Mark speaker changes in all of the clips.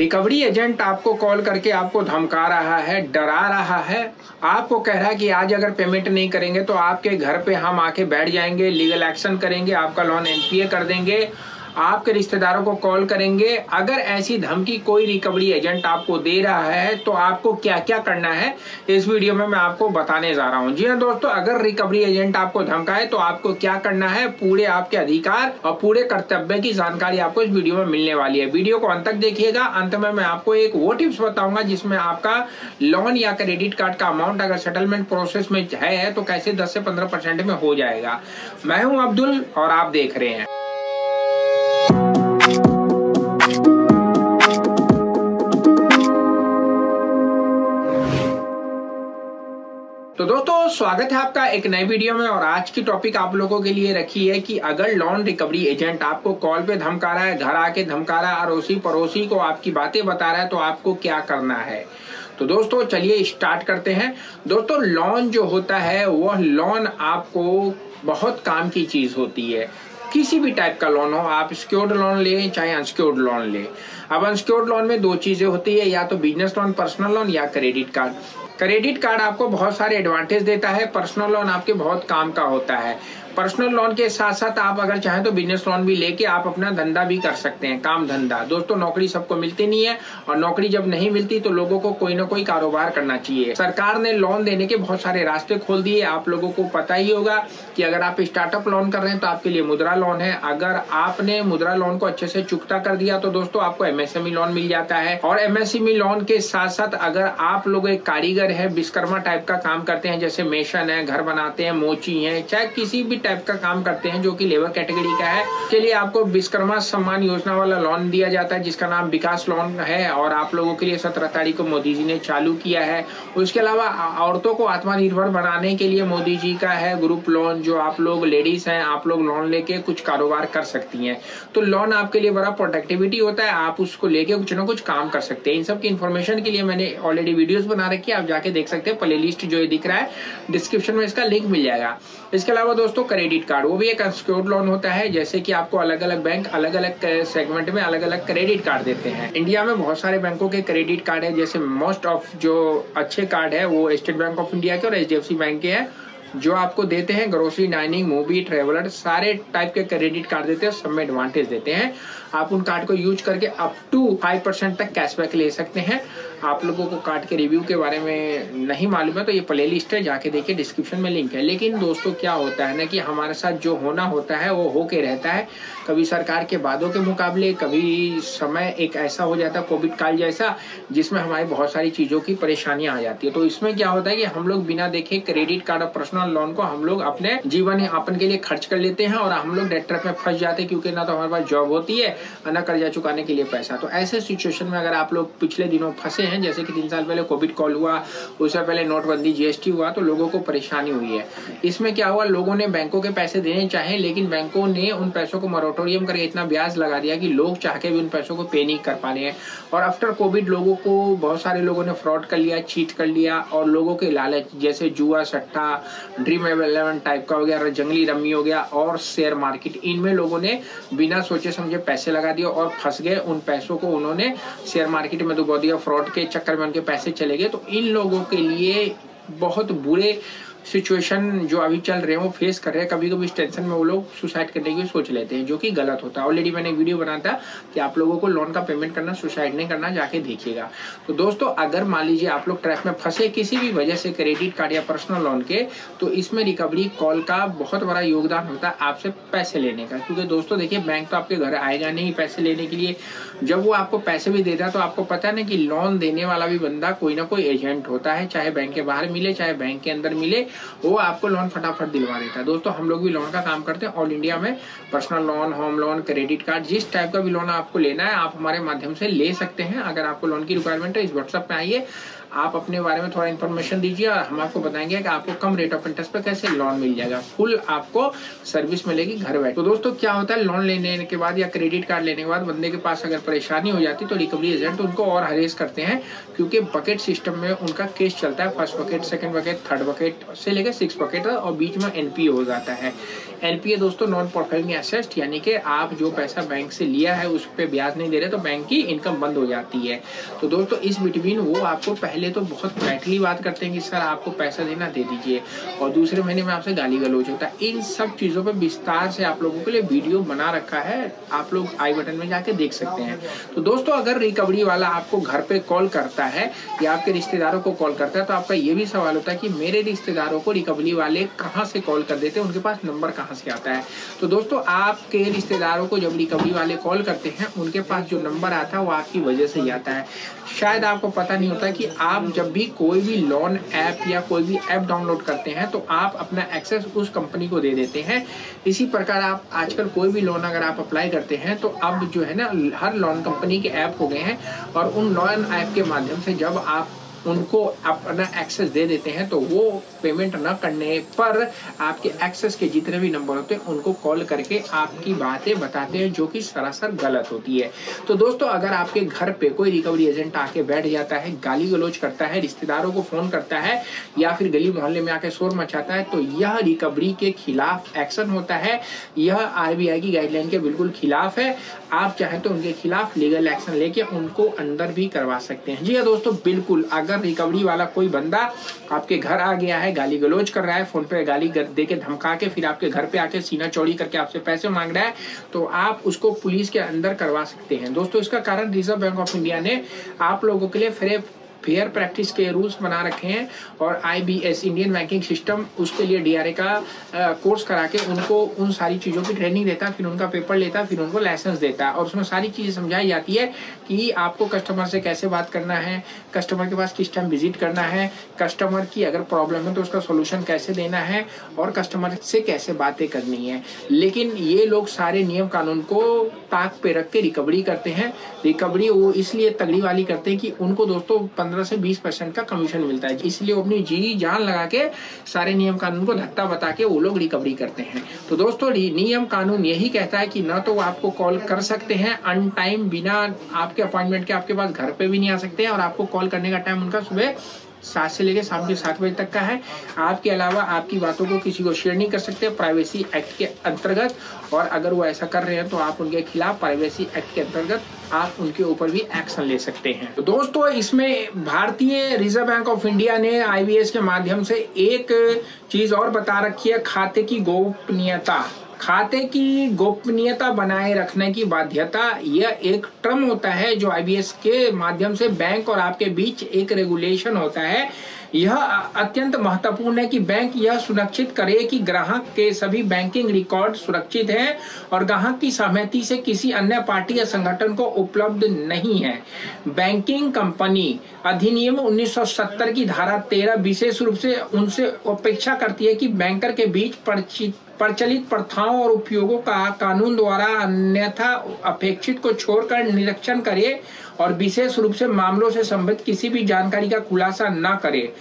Speaker 1: Recovery agent आपको call करके आपको धमका रहा है, डरा रहा है। आपको कह रहा है कि आज अगर पेमेंट नहीं करेंगे तो आपके घर पे हम आके बैठ जाएँगे, लीगल एक्शन करेंगे, आपका लोन एनपीए कर देंगे। आपके रिश्तेदारों को कॉल करेंगे। अगर ऐसी धमकी कोई रिकवरी एजेंट आपको दे रहा है तो आपको क्या क्या करना है, इस वीडियो में मैं आपको बताने जा रहा हूँ। जी हाँ दोस्तों, अगर रिकवरी एजेंट आपको धमकाए तो आपको क्या करना है, पूरे आपके अधिकार और पूरे कर्तव्य की जानकारी आपको इस वीडियो में मिलने वाली है। वीडियो को अंत तक देखिएगा। अंत में मैं आपको एक वो टिप्स बताऊँगा, जिसमें आपका लोन या क्रेडिट कार्ड का अमाउंट अगर सेटलमेंट प्रोसेस में है तो कैसे दस से पंद्रह परसेंट में हो जाएगा। मैं हूँ अब्दुल और आप देख रहे हैं। स्वागत है आपका एक नए वीडियो में और आज की टॉपिक आप लोगों के लिए रखी है कि अगर लोन रिकवरी एजेंट आपको कॉल पे धमका रहा है, घर आके धमका रहा है अड़ोसी पड़ोसी को आपकी बातें बता रहा है तो आपको क्या करना है? तो दोस्तों, चलिए स्टार्ट करते हैं। दोस्तों लोन जो होता है, वह लोन आपको बहुत काम की चीज़ होती है। किसी भी टाइप का लोन हो, आप सिक्योर्ड लोन ले, चाहे अनसिक्योर्ड लोन ले। अब अनसिक्योर्ड लोन में दो चीज़ें होती है, या तो बिज़नेस लोन पर्सनल लोन या क्रेडिट कार्ड क्रेडिट कार्ड आपको बहुत सारे एडवांटेज देता है पर्सनल लोन आपके बहुत काम का होता है। पर्सनल लोन के साथ साथ आप अगर चाहें तो बिज़नेस लोन भी लेके आप अपना धंधा भी कर सकते हैं, काम धंधा। दोस्तों, नौकरी सबको मिलती नहीं है और नौकरी जब नहीं मिलती तो लोगों को कोई ना कोई कारोबार करना चाहिए। सरकार ने लोन देने के बहुत सारे रास्ते खोल दिए। आप लोगों को पता ही होगा कि अगर आप स्टार्टअप लोन कर रहे हैं तो आपके लिए मुद्रा लोन है। अगर आपने मुद्रा लोन को अच्छे से चुकता कर दिया तो दोस्तों आपको एमएसएमई लोन मिल जाता है। और एमएसएमई लोन के साथ साथ अगर आप लोग एक कारीगर है विश्वकर्मा टाइप का काम करते हैं, जैसे मेशन है, घर बनाते हैं, मोची है, चाहे किसी भी टाइप का काम करते हैं, जो कि लेबर कैटेगरी का है। के लिए आपको विश्वकर्मा सम्मान योजना वाला लोन दिया जाता है, जिसका नाम विकास लोन है, और आप लोगों के लिए सत्रह तारीख को मोदी जी ने चालू किया है। उसके अलावा औरतों को आत्मनिर्भर बनाने के लिए मोदी जी का है ग्रुप लोन जो आप लोग लेडीज़ हैं, आप लोग लोन लेके कुछ कारोबार कर सकती हैं। तो लोन आपके लिए बड़ा प्रोडक्टिविटी होता है, आप उसको लेके कुछ ना कुछ काम कर सकते हैं। इन सब की इन्फॉर्मेशन के लिए मैंने ऑलरेडी वीडियोस बना रखी है, आप जाके देख सकते हैं प्ले जो दिख रहा है डिस्क्रिप्शन में इसका लिंक मिल जाएगा। इसके अलावा दोस्तों क्रेडिट कार्ड वो भी एक अनसिक्योर्ड लोन होता है, जैसे कि आपको अलग अलग बैंक अलग अलग सेगमेंट में अलग अलग क्रेडिट कार्ड देते हैं। इंडिया में बहुत सारे बैंकों के क्रेडिट कार्ड है, जैसे मोस्ट ऑफ़ जो अच्छे कार्ड है, वो स्टेट बैंक ऑफ़ इंडिया के और एच बैंक के हैं, जो आपको देते हैं ग्रोसरी डाइनिंग मूवी ट्रेवलर सारे टाइप के क्रेडिट कार्ड देते हैं, सब में एडवांटेज देते हैं। आप उन कार्ड को यूज़ करके अप टू फाइव परसेंट तक कैशबैक ले सकते हैं। आप लोगों को कार्ड के रिव्यू के बारे में नहीं मालूम है तो ये प्ले लिस्ट है, जाके देखिए डिस्क्रिप्शन में लिंक है। लेकिन दोस्तों, क्या होता है ना कि हमारे साथ जो होना होता है, वो होके रहता है। कभी सरकार के वादों के मुकाबले, कभी समय एक ऐसा हो जाता है, कोविड काल जैसा, जिसमें हमारी बहुत सारी चीज़ों की परेशानियाँ आ जाती है। तो इसमें क्या होता है कि हम लोग बिना देखे क्रेडिट कार्ड और पर्सनल लोन को हम लोग अपने जीवन यापन के लिए खर्च कर लेते हैं और हम लोग डेट ट्रैप में फंस जाते हैं, क्योंकि ना तो हमारे पास जॉब होती है न कर्जा चुकाने के लिए पैसा। तो ऐसे सिचुएशन में अगर आप लोग पिछले दिनों फंसे हैं। जैसे कि तीन साल पहले कोविड कॉल हुआ उससे पहले नोटबंदी जीएसटी हुआ तो लोगों को परेशानी हुई है। इसमें क्या हुआ? लोगों ने बैंकों के पैसे देने चाहे, लेकिन बैंकों ने उन पैसों को मोरेटोरियम करके इतना ब्याज लगा दिया कि लोग चाह के भी उन पैसों को पे नहीं कर पा रहे हैं। और आफ्टर कोविड लोगों को बहुत सारे लोगों ने फ्रॉड कर लिया चीट कर लिया, और लोगों के लालच, जैसे जुआ, सट्टा ड्रीम इलेवन टाइप का हो गया, जंगली रमी हो गया, और शेयर मार्केट इनमें लोगों ने बिना सोचे समझे पैसे लगा दिए और फंस गए। उन पैसों को उन्होंने शेयर मार्केट में डुबो दिया फ्रॉड के चक्कर में उनके पैसे चले गए। तो इन लोगों के लिए बहुत बुरे सिचुएशन जो अभी चल रहे हैं, वो फेस कर रहे हैं। कभी कभी इस टेंशन में वो लोग सुसाइड करने की सोच लेते हैं, जो कि गलत होता है। ऑलरेडी मैंने वीडियो बनाया था कि आप लोगों को लोन का पेमेंट करना सुसाइड नहीं करना, जाके देखिएगा। तो दोस्तों, अगर मान लीजिए आप लोग ट्रैप में फंसे किसी भी वजह से क्रेडिट कार्ड या पर्सनल लोन के तो इसमें रिकवरी कॉल का बहुत बड़ा योगदान होता है आपसे पैसे लेने का। क्योंकि दोस्तों, देखिए बैंक तो आपके घर आएगा नहीं पैसे लेने के लिए। जब वो आपको पैसे भी देता है तो आपको पता है ना कि लोन देने वाला भी बंदा कोई ना कोई एजेंट होता है, चाहे बैंक के बाहर मिले, चाहे बैंक के अंदर मिले। वो आपको लोन फटाफट दिलवा देता है। दोस्तों, हम लोग भी लोन का काम करते हैं ऑल इंडिया में। Personal loan home loan credit card जिस टाइप का भी लोन आपको लेना है, आप हमारे माध्यम से ले सकते हैं। अगर आपको लोन की रिक्वायरमेंट है, इस व्हाट्सएप पे आइए। आप अपने बारे में थोड़ा इन्फॉर्मेशन दीजिए और हम आपको बताएँगे कि आपको कम रेट ऑफ़ इंटरेस्ट पर कैसे लोन मिल जाएगा। फुल आपको सर्विस मिलेगी घर बैठे। तो दोस्तों, क्या होता है? लोन लेने के बाद या क्रेडिट कार्ड लेने के बाद बंदे के पास अगर परेशानी हो जाती तो रिकवरी एजेंट उनको और हरेस करते हैं, क्योंकि बकेट सिस्टम में उनका केस चलता है। First bucket second bucket third bucket से लेकर सिक्स बकेट और बीच में एनपीए हो जाता है। एनपीए दोस्तों नॉन परफॉर्मिंग एसेट यानी कि आप जो पैसा बैंक से लिया है, उस पर ब्याज नहीं दे रहे तो बैंक की इनकम बंद हो जाती है। तो दोस्तों, इस बिटवीन वो आपको पहले तो बहुत बैटली बात करते हैं कि सर आपको पैसा देना दे दीजिए। और दूसरे महीने में आपसे गाली गलोच होता है। इन सब चीज़ों पर विस्तार से आप लोगों के लिए वीडियो बना रखा है। आप लोग आई बटन में जाके देख सकते हैं। तो दोस्तों, अगर रिकवरी वाला आपको घर पे कॉल करता है, या आपके रिश्तेदारों को कॉल करता है तो आपका ये भी सवाल होता है कि मेरे रिश्तेदारों को रिकवरी वाले कहाँ से कॉल कर देते हैं? उनके पास नंबर कहाँ से आता है? तो दोस्तों, आपके रिश्तेदारों को जब रिकवरी वाले कॉल करते हैं, उनके पास जो नंबर आता है, वो आपकी वजह से ही आता है। शायद आपको पता नहीं होता कि आप जब भी कोई भी लोन ऐप या कोई भी ऐप डाउनलोड करते हैं तो आप अपना एक्सेस उस कंपनी को दे देते हैं। इसी प्रकार आप आजकल कोई भी लोन अगर आप अप्लाई करते हैं तो अब जो है ना, हर लोन कंपनी के ऐप हो गए हैं और उन लोन ऐप के माध्यम से जब आप उनको अपना एक्सेस दे देते हैं तो वो पेमेंट न करने पर आपके एक्सेस के जितने भी नंबर होते हैं, उनको कॉल करके आपकी बातें बताते हैं, जो कि सरासर गलत होती है। तो दोस्तों, अगर आपके घर पे कोई रिकवरी एजेंट आके बैठ जाता है, गाली गलोच करता है, रिश्तेदारों को फ़ोन करता है, या फिर गली मोहल्ले में आके शोर मचाता है तो यह रिकवरी के खिलाफ एक्शन होता है। यह आरबीआई की गाइडलाइन के बिल्कुल खिलाफ है। आप चाहे तो उनके खिलाफ लीगल एक्शन लेके उनको अंदर भी करवा सकते हैं। जी हाँ दोस्तों, बिल्कुल, अगर अगर रिकवरी वाला कोई बंदा आपके घर आ गया है, गाली गलोच कर रहा है फ़ोन पे गाली दे के धमका के फिर आपके घर पे आके सीना चौड़ी करके आपसे पैसे मांग रहा है तो आप उसको पुलिस के अंदर करवा सकते हैं। दोस्तों, इसका कारण रिज़र्व बैंक ऑफ़ इंडिया ने आप लोगों के लिए फ्री फेयर प्रैक्टिस के रूल्स बना रखे हैं और आईबीएस इंडियन बैंकिंग सिस्टम उसके लिए डीआरए का कोर्स करा के उनको, उन सारी चीज़ों की ट्रेनिंग देता, फिर उनका पेपर लेता, फिर उनको लाइसेंस देता और उसमें सारी चीज़ें समझाई जाती है कि आपको कस्टमर से कैसे बात करना है कस्टमर के पास किस टाइम विज़िट करना है कस्टमर की अगर प्रॉब्लम है तो उसका सोल्यूशन कैसे देना है और कस्टमर से कैसे बातें करनी है। लेकिन ये लोग सारे नियम कानून को ताक पे रख के रिकवरी करते हैं। रिकवरी वो इसलिए तगड़ी वाली करते हैं कि उनको दोस्तों पंद्रह से बीस परसेंट का कमीशन मिलता है। इसलिए वो अपनी जी जान लगा के सारे नियम कानून को धक्का बता के वो लोग रिकवरी करते हैं। तो दोस्तों नियम कानून यही कहता है कि ना तो वो आपको कॉल कर सकते हैं अन टाइम बिना आपके अपॉइंटमेंट के आपके पास घर पे भी नहीं आ सकते हैं और आपको कॉल करने का टाइम उनका सुबह सात से लेकर शाम के सात बजे तक का है। आपके अलावा आपकी बातों को किसी को शेयर नहीं कर सकते। प्राइवेसी एक्ट के अंतर्गत और अगर वो ऐसा कर रहे हैं तो आप उनके खिलाफ प्राइवेसी एक्ट के अंतर्गत आप उनके ऊपर भी एक्शन ले सकते हैं। तो दोस्तों, इसमें भारतीय रिज़र्व बैंक ऑफ़ इंडिया ने आईबीएस के माध्यम से एक चीज़ और बता रखी है, खाते की गोपनीयता। खाते की गोपनीयता बनाए रखने की बाध्यता, यह एक टर्म होता है जो आईबीएस के माध्यम से बैंक और आपके बीच एक रेगुलेशन होता है। यह अत्यंत महत्वपूर्ण है कि बैंक यह सुनिश्चित करे कि ग्राहक के सभी बैंकिंग रिकॉर्ड सुरक्षित है और ग्राहक की सहमति से किसी अन्य पार्टी या संगठन को उपलब्ध नहीं है। बैंकिंग कंपनी अधिनियम 1970 की धारा 13 विशेष रूप से उनसे अपेक्षा करती है कि बैंकर के बीच परिचित प्रचलित प्रथाओं और उपयोगों का कानून द्वारा अन्यथा अपेक्षित को छोड़कर निरीक्षण करे और विशेष रूप से मामलों से संबंधित किसी भी जानकारी का खुलासा न करे।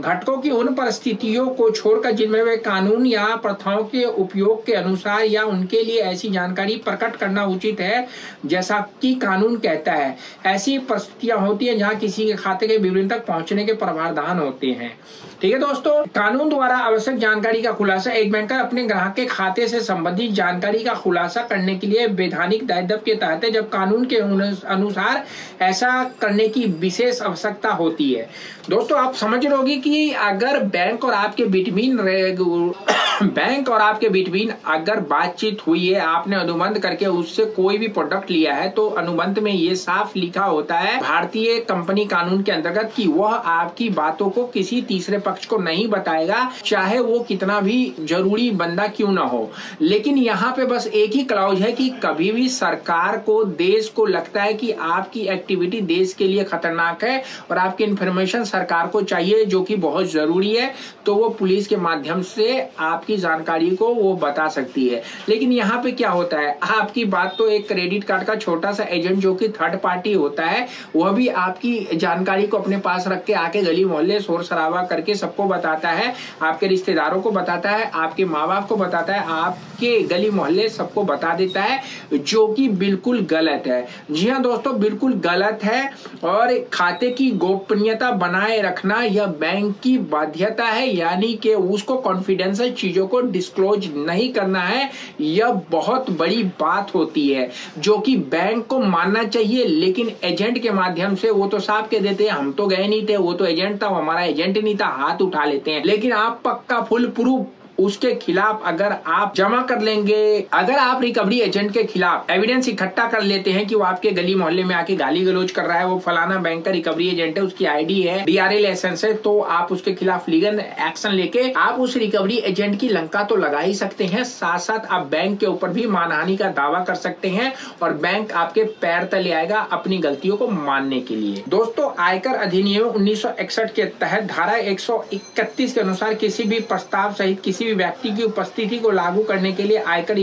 Speaker 1: घटकों की उन परिस्थितियों को छोड़कर जिनमें वे कानून या प्रथाओं के उपयोग के अनुसार या उनके लिए ऐसी जानकारी प्रकट करना उचित है, जैसा कि कानून कहता है। ऐसी परिस्थितियाँ होती हैं जहाँ किसी के खाते के विवरण तक पहुँचने के प्रावधान होते हैं। ठीक है दोस्तों, कानून द्वारा आवश्यक जानकारी का खुलासा एक बैंकर अपने ग्राहक के खाते से संबंधित जानकारी का खुलासा करने के लिए वैधानिक दायित्व के तहत है, जब कानून के अनुसार ऐसा करने की विशेष आवश्यकता होती है। दोस्तों, आप समझ रहे कि अगर बैंक और आपके बिटवीन बैंक और आपके बिटवीन अगर बातचीत हुई है, आपने अनुबंध करके उससे कोई भी प्रोडक्ट लिया है तो अनुबंध में ये साफ़ लिखा होता है भारतीय कंपनी कानून के अंतर्गत कि वह आपकी बातों को किसी तीसरे पक्ष को नहीं बताएगा, चाहे वो कितना भी ज़रूरी बंदा क्यों ना हो। लेकिन यहाँ पे बस एक ही क्लाउज है कि कभी भी सरकार को, देश को लगता है कि आपकी एक्टिविटी देश के लिए खतरनाक है और आपकी इन्फॉर्मेशन सरकार को चाहिए, जो कि बहुत ज़रूरी है तो वो पुलिस के माध्यम से आपकी जानकारी को वो बता सकती है। लेकिन यहाँ पे क्या होता है, आपकी बात तो एक क्रेडिट कार्ड का छोटा सा एजेंट जो कि थर्ड पार्टी होता है, वह भी आपकी जानकारी को अपने पास रख के आके गली मोहल्ले, शोर शराबा करके सबको बताता है, आपके रिश्तेदारों को बताता है, आपके माँ बाप को बताता है, आपके गली मोहल्ले सबको बता देता है, जो कि बिल्कुल गलत है। जी हाँ दोस्तों, बिल्कुल गलत है, और खाते की गोपनीयता बनाए रखना यह बैंक की बाध्यता है, यानी कि उसको कॉन्फिडेंशियल चीज़ों को डिस्क्लोज नहीं करना है, यह बहुत बड़ी बात होती है, जो कि बैंक को मानना चाहिए, लेकिन एजेंट के माध्यम से वो तो साफ़ कह देते हैं, हम तो गए नहीं थे, वो तो एजेंट था हमारा एजेंट नहीं था, हाथ उठा लेते हैं। लेकिन आप पक्का फुल प्रूफ उसके खिलाफ अगर आप जमा कर लेंगे, अगर आप रिकवरी एजेंट के खिलाफ एविडेंस इकट्ठा कर लेते हैं कि वो आपके गली मोहल्ले में आके गाली गलोच कर रहा है, वो फलाना बैंक का रिकवरी एजेंट है, उसकी आईडी है डीआरए लाइसेंस है तो आप उसके खिलाफ लीगल एक्शन लेके आप उस रिकवरी एजेंट की लंका तो लगा ही सकते हैं। साथ साथ आप बैंक के ऊपर भी मानहानि का दावा कर सकते हैं और बैंक आपके पैर तले आएगा अपनी गलतियों को मानने के लिए। दोस्तों, आयकर अधिनियम उन्नीस सौ इकसठ के तहत धारा एक सौ इकतीस के अनुसार किसी भी प्रस्ताव सहित किसी भी व्यक्ति की उपस्थिति को लागू करने के लिए आयकर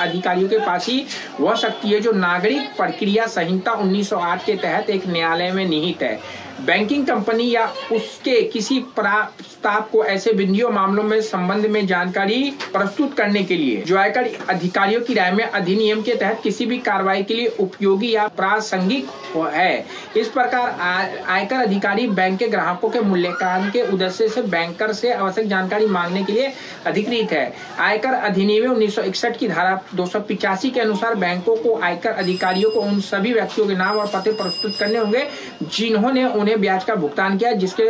Speaker 1: अधिकारियों के पास ही वह शक्ति है जो नागरिक प्रक्रिया संहिता 1908 के तहत एक न्यायालय में निहित है। बैंकिंग कंपनी या उसके किसी प्रस्ताव को ऐसे बिंदियों मामलों में संबंध में जानकारी प्रस्तुत करने के लिए, जो आयकर अधिकारियों की राय में अधिनियम के तहत किसी भी कार्रवाई के लिए उपयोगी या प्रासंगिक है। इस प्रकार आयकर अधिकारी बैंक के ग्राहकों के मूल्यांकन के उद्देश्य से बैंकर से आवश्यक जानकारी मांगने के लिए अधिकृत है आयकर अधिनियम उन्नीस सौ इकसठ की धारा दो के अनुसार बैंकों को आयकर अधिकारियों को उन सभी व्यक्तियों के नाम और पते प्रस्तुत करने होंगे, जिन्होंने उन्हें ब्याज का भुगतान किया, जिसके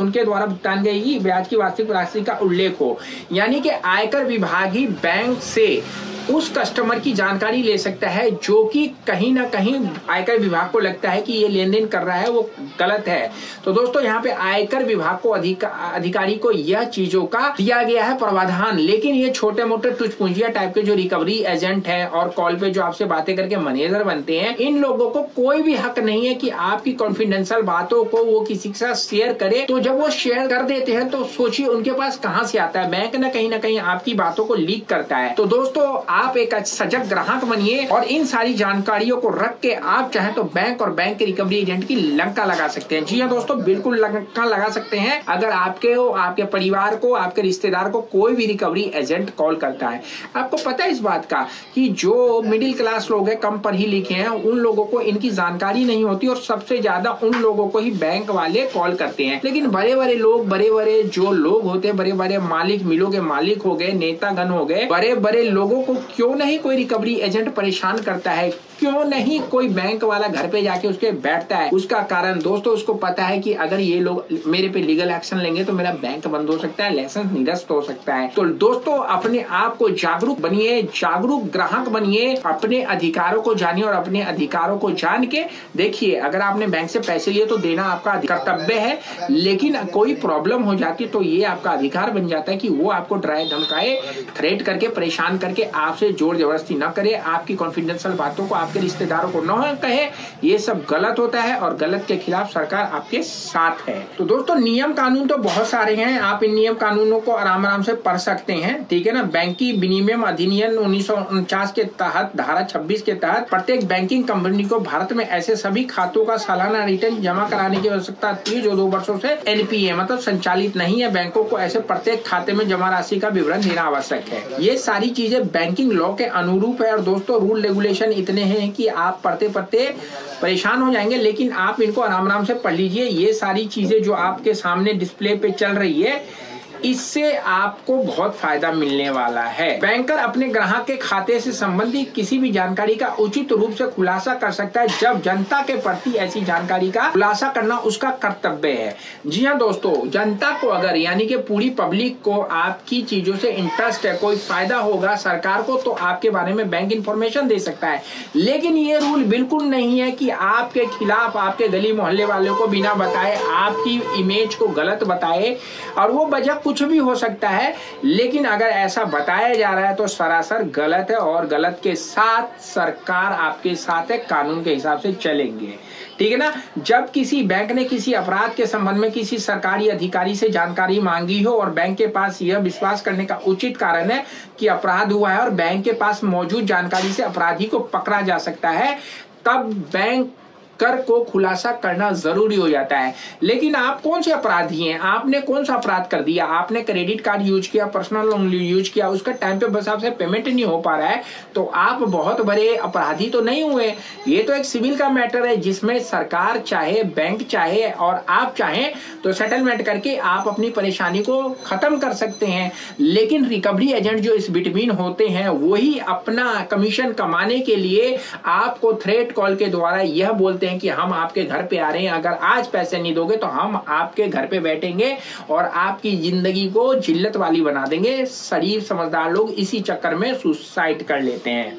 Speaker 1: उनके द्वारा भुगतान गई ब्याज की वार्षिक राशि का उल्लेख हो। यानी कि आयकर विभाग ही बैंक से उस कस्टमर की जानकारी ले सकता है जो कि कहीं ना कहीं आयकर विभाग को लगता है कि ये लेन देन कर रहा है वो गलत है। तो दोस्तों यहाँ पे आयकर विभाग को अधिका, अधिकारी को यह चीज़ों का दिया गया है प्रावधान। लेकिन ये छोटे मोटे टुचपुंजिया टाइप के जो रिकवरी एजेंट है और कॉल पे जो आपसे बातें करके मैनेजर बनते हैं इन लोगों को कोई भी हक नहीं है कि आपकी कॉन्फिडेंशियल बातों को वो किसी के साथ शेयर करे। तो जब वो शेयर कर देते हैं तो सोचिए उनके पास कहाँ से आता है? बैंक ना कहीं ना कहीं आपकी बातों को लीक करता है। तो दोस्तों आप एक सजग ग्राहक बनिए और इन सारी जानकारियों को रख के आप चाहे तो बैंक और बैंक के रिकवरी एजेंट की लंका लगा सकते हैं। जी हाँ दोस्तों, बिल्कुल लंका लगा सकते हैं। अगर आपके हो, आपके परिवार को, आपके रिश्तेदार को कोई भी रिकवरी एजेंट कॉल करता है। आपको पता है इस बात का कि जो मिडिल क्लास लोग हैं, कम पढ़ी लिखे हैं, उन लोगों को इनकी जानकारी नहीं होती और सबसे ज़्यादा उन लोगों को ही बैंक वाले कॉल करते हैं। लेकिन बड़े बड़े लोग बड़े बड़े जो लोग होते हैं बड़े बड़े मालिक, मिलों के मालिक हो गए, नेतागण हो गए बड़े बड़े लोगों को क्यों नहीं कोई रिकवरी एजेंट परेशान करता है? क्यों नहीं कोई बैंक वाला घर पे जाके उसके बैठता है? उसका कारण, दोस्तों, उसको पता है कि अगर ये लोग मेरे पे लीगल एक्शन लेंगे तो मेरा बैंक बंद हो सकता है लाइसेंस निरस्त हो सकता है। तो दोस्तों, अपने आप को जागरूक बनिए, जागरूक ग्राहक बनिए, अपने अधिकारों को जानिए और अपने अधिकारों को जान के देखिए। अगर आपने बैंक से पैसे लिए तो देना आपका कर्तव्य है, लेकिन कोई प्रॉब्लम हो जाती तो ये आपका अधिकार बन जाता है कि वो आपको ड्राई धमकाए थ्रेट करके, परेशान करके आपसे ज़ोर ज़बरदस्ती न करे, आपकी कॉन्फिडेंशियल बातों को, आपके रिश्तेदारों को न कहे, ये सब गलत होता है और गलत के खिलाफ सरकार आपके साथ है। तो दोस्तों, नियम कानून तो बहुत सारे हैं, आप इन नियम कानूनों को आराम आराम से पढ़ सकते हैं, ठीक है ना? बैंकिंग विनिमय अधिनियम उन्नीस सौ उनचास के तहत, धारा 26 के तहत प्रत्येक बैंकिंग कंपनी को भारत में ऐसे सभी खातों का सालाना रिटर्न जमा कराने की आवश्यकता थी जो दो वर्षों से एनपीए मतलब संचालित नहीं है, बैंकों को ऐसे प्रत्येक खाते में जमा राशि का विवरण देना आवश्यक है। ये सारी चीज़ें बैंकिंग लॉ के अनुरूप है। और दोस्तों रूल रेगुलेशन इतने हैं कि आप पढ़ते पढ़ते परेशान हो जाएँगे, लेकिन आप इनको आराम आराम से पढ़ लीजिए। ये सारी चीज़ें जो आपके सामने डिस्प्ले पे चल रही है इससे आपको बहुत फ़ायदा मिलने वाला है। बैंकर अपने ग्राहक के खाते से संबंधित किसी भी जानकारी का उचित रूप से खुलासा कर सकता है, जब जनता के प्रति ऐसी जानकारी का खुलासा करना उसका कर्तव्य है। जी हाँ दोस्तों, जनता को अगर, यानी कि पूरी पब्लिक को आपकी चीज़ों से इंटरेस्ट है, कोई फ़ायदा होगा, सरकार को तो आपके बारे में बैंक इंफॉर्मेशन दे सकता है। लेकिन ये रूल बिल्कुल नहीं है कि आपके खिलाफ, आपके गली मोहल्ले वालों को बिना बताए, आपकी इमेज को गलत बताए, और वो वजह कुछ कुछ भी हो सकता है, लेकिन अगर ऐसा बताया जा रहा है तो सरासर गलत है और गलत के साथ सरकार आपके साथ है, कानून के हिसाब से चलेंगे। ठीक है ना? जब किसी बैंक ने किसी अपराध के संबंध में किसी सरकारी अधिकारी से जानकारी मांगी हो और बैंक के पास यह विश्वास करने का उचित कारण है कि अपराध हुआ है और बैंक के पास मौजूद जानकारी से अपराधी को पकड़ा जा सकता है, तब बैंक कर को खुलासा करना ज़रूरी हो जाता है। लेकिन आप कौन से अपराधी हैं? आपने कौन सा अपराध कर दिया? आपने क्रेडिट कार्ड यूज़ किया, पर्सनल लोन यूज़ किया, उसका टाइम पे बस आपसे पेमेंट नहीं हो पा रहा है तो आप बहुत बड़े अपराधी तो नहीं हुए। ये तो एक सिविल का मैटर है, जिसमें सरकार चाहे, बैंक चाहे, और आप चाहें तो सेटलमेंट करके आप अपनी परेशानी को खत्म कर सकते हैं। लेकिन रिकवरी एजेंट जो इस बिटवीन होते हैं, वही अपना कमीशन कमाने के लिए आपको थ्रेट कॉल के द्वारा यह बोलते बोलते हैं कि हम आपके घर पे आ रहे हैं। अगर आज पैसे नहीं दोगे तो हम आपके घर पे बैठेंगे और आपकी ज़िंदगी को जिल्लत वाली बना देंगे। शरीर समझदार लोग इसी चक्कर में सुसाइड कर लेते हैं।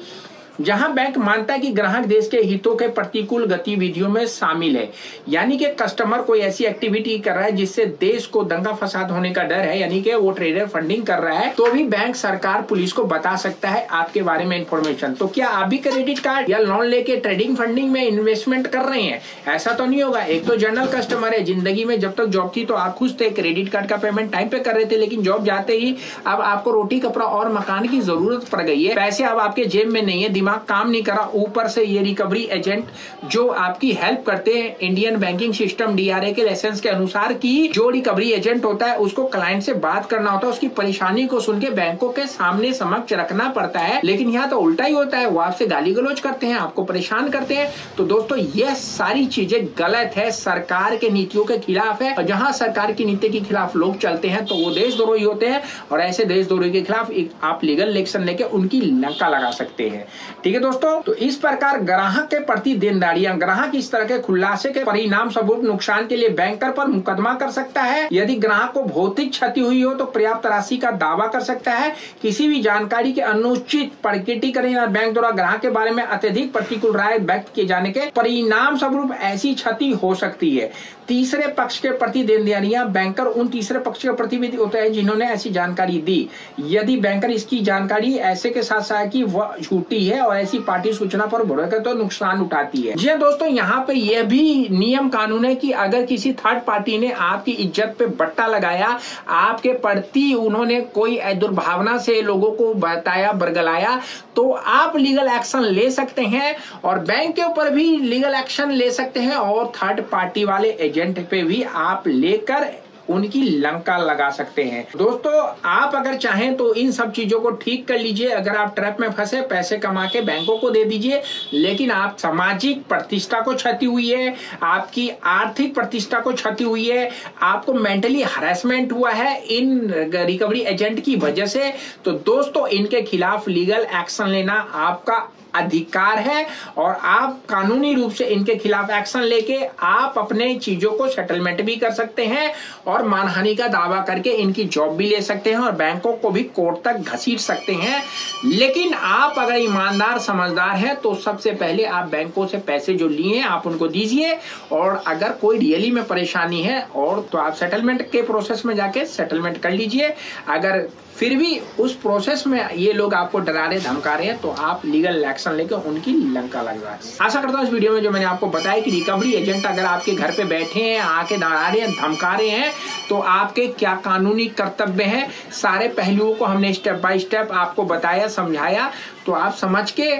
Speaker 1: जहाँ बैंक मानता है कि ग्राहक देश के हितों के प्रतिकूल गतिविधियों में शामिल है। यानी कि कस्टमर कोई ऐसी एक्टिविटी कर रहा है जिससे देश को दंगा फसाद होने का डर है, यानी कि वो ट्रेडर फंडिंग कर रहा है तो भी बैंक, सरकार, पुलिस को बता सकता है आपके बारे में इंफॉर्मेशन तो क्या आप भी क्रेडिट कार्ड या लोन लेके ट्रेडिंग फंडिंग में इन्वेस्टमेंट कर रहे हैं? ऐसा तो नहीं होगा। एक तो जनरल कस्टमर है। ज़िंदगी में जब तक जॉब थी तो आप खुश थे क्रेडिट कार्ड का पेमेंट टाइम पे कर रहे थे, लेकिन जॉब जाते ही अब आपको रोटी, कपड़ा और मकान की ज़रूरत पड़ गई है। पैसे अब आपके जेब में नहीं है दिमाग काम नहीं करा, ऊपर से ये रिकवरी एजेंट जो आपकी हेल्प करते हैं इंडियन बैंकिंग सिस्टम डीआरए के लाइसेंस के अनुसार की जो रिकवरी एजेंट होता है, उसको क्लाइंट से बात करना होता है, उसकी परेशानी को सुन के बैंकों के सामने समक्ष रखना पड़ता है। लेकिन यहाँ तो उल्टा ही होता है, वो आपसे गाली गलोच करते हैं, आपको परेशान करते हैं। तो दोस्तों यह सारी चीज़ें गलत है, सरकार के नीतियों के खिलाफ है। और जहाँ सरकार की नीति के खिलाफ लोग चलते हैं तो वो देशद्रोही होते हैं। और ऐसे देशद्रोही के खिलाफ आप लीगल एक्शन लेके उनकी लंका लगा सकते हैं। ठीक है दोस्तों? तो इस प्रकार ग्राहक के प्रति देनदारियाँ, ग्राहक इस तरह के खुलासे के परिणाम स्वरूप नुकसान के लिए बैंकर पर मुकदमा कर सकता है। यदि ग्राहक को भौतिक क्षति हुई हो तो पर्याप्त राशि का दावा कर सकता है। किसी भी जानकारी के अनुचित प्रकटीकरण या बैंक द्वारा ग्राहक के बारे में अत्यधिक प्रतिकूल राय व्यक्त किए जाने के परिणाम स्वरूप ऐसी क्षति हो सकती है। तीसरे पक्ष के प्रति देनदारियाँ बैंकर, उन तीसरे पक्ष के प्रति भी होते हैं जिन्होंने ऐसी जानकारी दी। यदि बैंकर इसकी जानकारी ऐसे के साथ साथ की वह झूठी है और ऐसी पार्टी सूचना पर भरोसा तो नुकसान उठाती है। जी हाँ दोस्तों, यहाँ पे यह भी नियम कानून है कि अगर किसी थर्ड पार्टी ने आपकी इज़्ज़त पे बट्टा लगाया, आपके प्रति उन्होंने कोई दुर्भावना से लोगों को बताया, बरगलाया तो आप लीगल एक्शन ले सकते हैं और बैंक के ऊपर भी लीगल एक्शन ले सकते हैं और थर्ड पार्टी वाले एजेंट पे भी आप लेकर उनकी लंका लगा सकते हैं। दोस्तों, आप अगर चाहें तो इन सब चीज़ों को ठीक कर लीजिए। अगर आप ट्रैप में फंसे, पैसे कमा के बैंकों को दे दीजिए। लेकिन आप सामाजिक प्रतिष्ठा को क्षति हुई है, आपकी आर्थिक प्रतिष्ठा को क्षति हुई है, आपको मेंटली हरेसमेंट हुआ है इन रिकवरी एजेंट की वजह से तो दोस्तों, इनके खिलाफ लीगल एक्शन लेना आपका अधिकार है और आप कानूनी रूप से इनके खिलाफ एक्शन लेके आप अपने चीज़ों को सेटलमेंट भी कर सकते हैं और मानहानि का दावा करके इनकी जॉब भी ले सकते हैं और बैंकों को भी कोर्ट तक घसीट सकते हैं। लेकिन आप अगर ईमानदार, समझदार हैं तो सबसे पहले आप बैंकों से पैसे जो लिए आप उनको दीजिए और अगर कोई रियली में परेशानी है और तो आप सेटलमेंट के प्रोसेस में जाके सेटलमेंट कर लीजिए। अगर फिर भी उस प्रोसेस में ये लोग आपको डरा रहे, धमका रहे हैं तो आप लीगल एक्शन लेकर उनकी लंका लग रहा है। आशा करता हूँ इस वीडियो में जो मैंने आपको बताया कि रिकवरी एजेंट अगर आपके घर पे बैठे हैं आके डरा रहे हैं, धमका रहे हैं तो आपके क्या कानूनी कर्तव्य है? सारे पहलुओं को हमने स्टेप बाय स्टेप आपको बताया, समझाया तो आप समझ के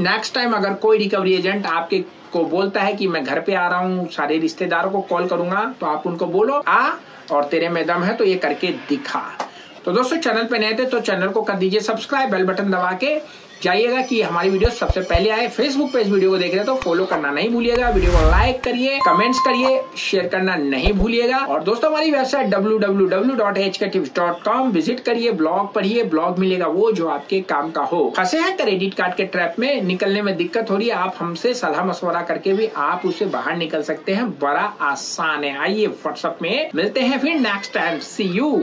Speaker 1: नेक्स्ट टाइम अगर कोई रिकवरी एजेंट आपके को बोलता है कि मैं घर पे आ रहा हूँ, सारे रिश्तेदारों को कॉल करूँगा तो आप उनको बोलो, आ, और तेरे में दम है तो ये करके दिखा। तो दोस्तों चैनल पे नए थे तो चैनल को कर दीजिए सब्सक्राइब बेल बटन दबा के जाइएगा कि हमारी वीडियो सबसे पहले आए। फेसबुक पे इस वीडियो को देख रहे तो फॉलो करना नहीं भूलिएगा। वीडियो को लाइक करिए कमेंट्स करिए शेयर करना नहीं भूलिएगा। और दोस्तों, हमारी वेबसाइट www.hktips.com विज़िट करिए ब्लॉग पढ़िए ब्लॉग मिलेगा वो जो आपके काम का हो। फंसे हैं क्रेडिट कार्ड के ट्रैप में, निकलने में दिक्कत हो रही है, आप हमसे सलाह मशवरा करके भी आप उससे बाहर निकल सकते हैं। बड़ा आसान है। आइए व्हाट्सएप में मिलते हैं फिर नेक्स्ट टाइम सी यू